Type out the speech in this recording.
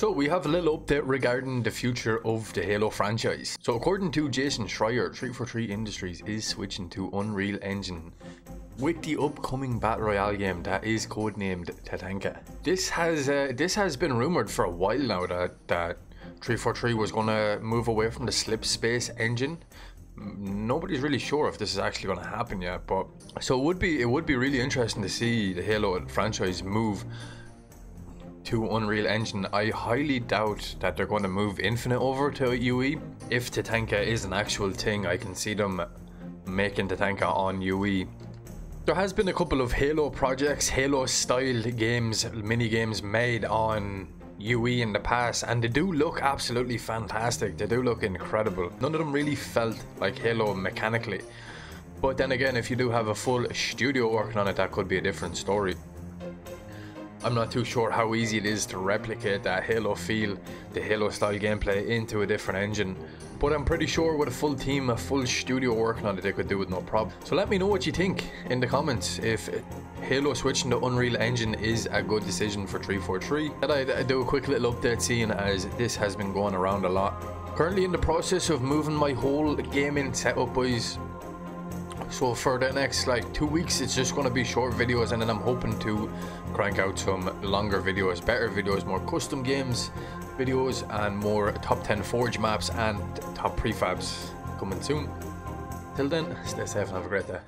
So we have a little update regarding the future of the Halo franchise. So according to Jason Schreier, 343 Industries is switching to Unreal Engine with the upcoming battle royale game that is codenamed Tatanka. This has uh, this has been rumored for a while now that that 343 was gonna move away from the slip space engine. Nobody's really sure if this is actually gonna happen yet, but so it would be it would be really interesting to see the Halo franchise move to Unreal Engine, I highly doubt that they're going to move Infinite over to UE. If Tatanka is an actual thing, I can see them making Tatanka on UE. There has been a couple of Halo projects, Halo style games, mini games made on UE in the past and they do look absolutely fantastic. They do look incredible. None of them really felt like Halo mechanically. But then again, if you do have a full studio working on it, that could be a different story. I'm not too sure how easy it is to replicate that Halo feel, the Halo style gameplay into a different engine. But I'm pretty sure with a full team, a full studio working on it, they could do it no problem. So let me know what you think in the comments if Halo switching to Unreal Engine is a good decision for 343. And I do a quick little update seeing as this has been going around a lot. Currently in the process of moving my whole gaming setup boys so for the next like two weeks it's just going to be short videos and then i'm hoping to crank out some longer videos better videos more custom games videos and more top 10 forge maps and top prefabs coming soon. Till then stay safe and have a great day